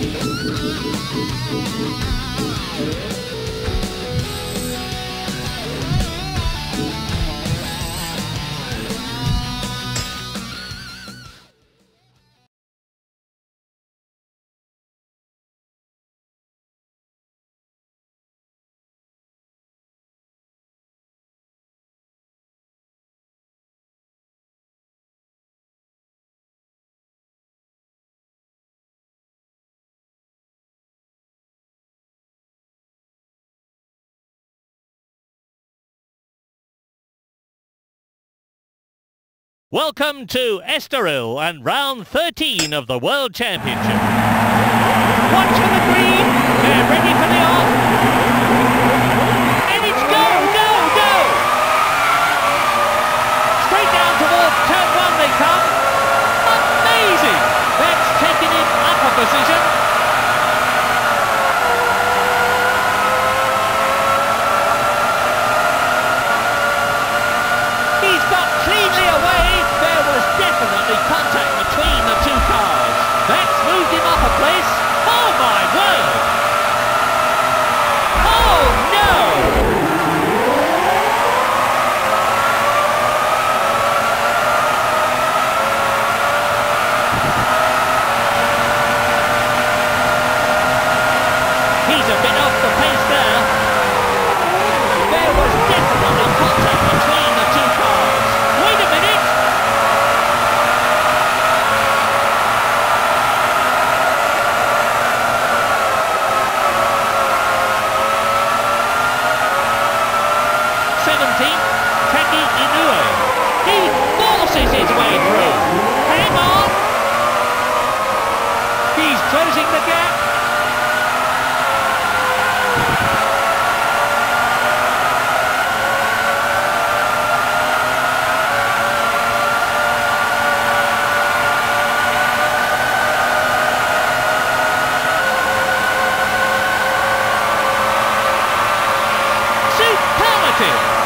Thank you. Welcome to Estoril and round 13 of the World Championship. Watch for the green, they're ready for the off. the gap. Superlative!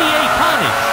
NBA Carnage.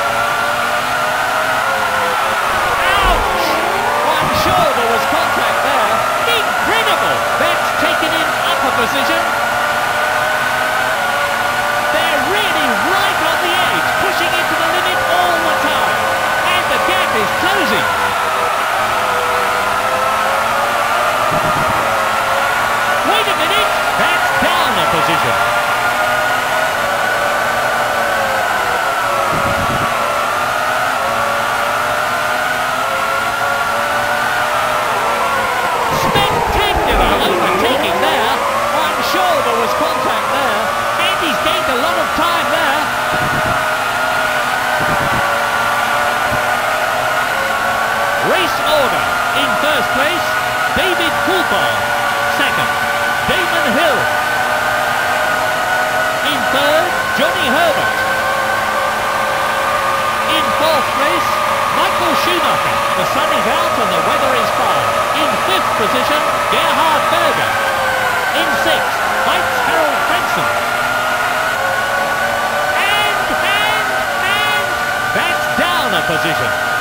Schumacher. The sun is out and the weather is fine. In fifth position, Gerhard Berger. In sixth, Heinz Harald Frentzen. And, and, and, that's down a position.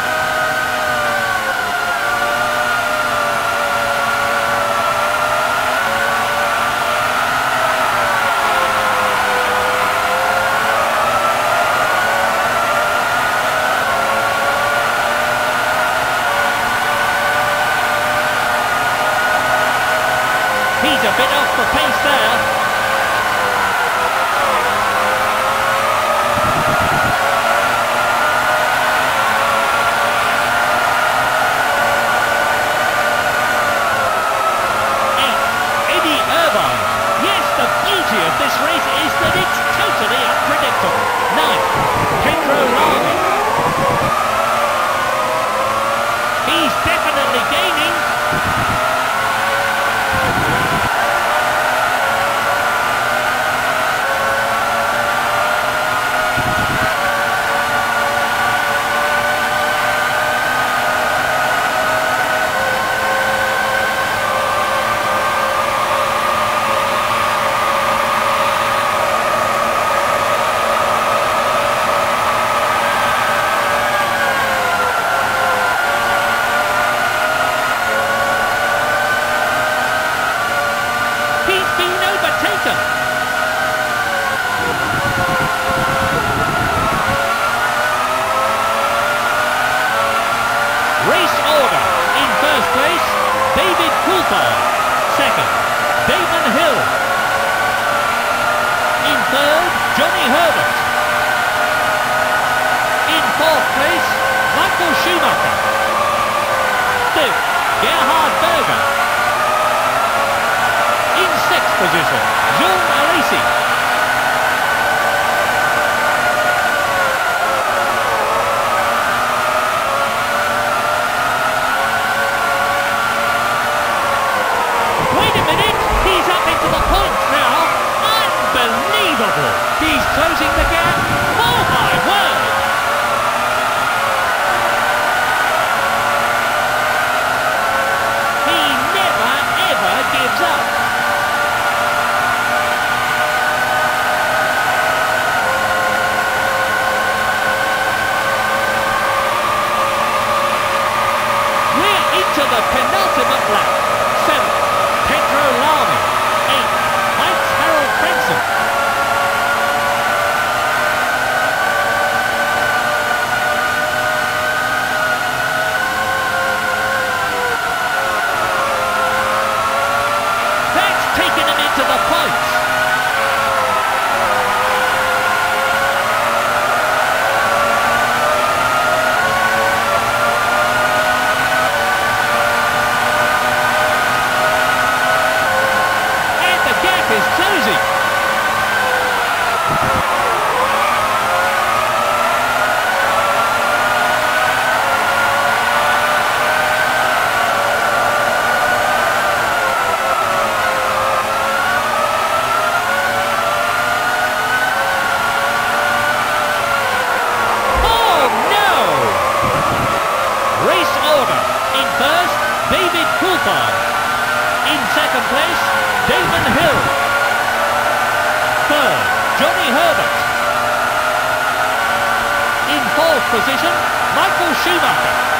Hill. Third, Johnny Herbert. In fourth position, Michael Schumacher.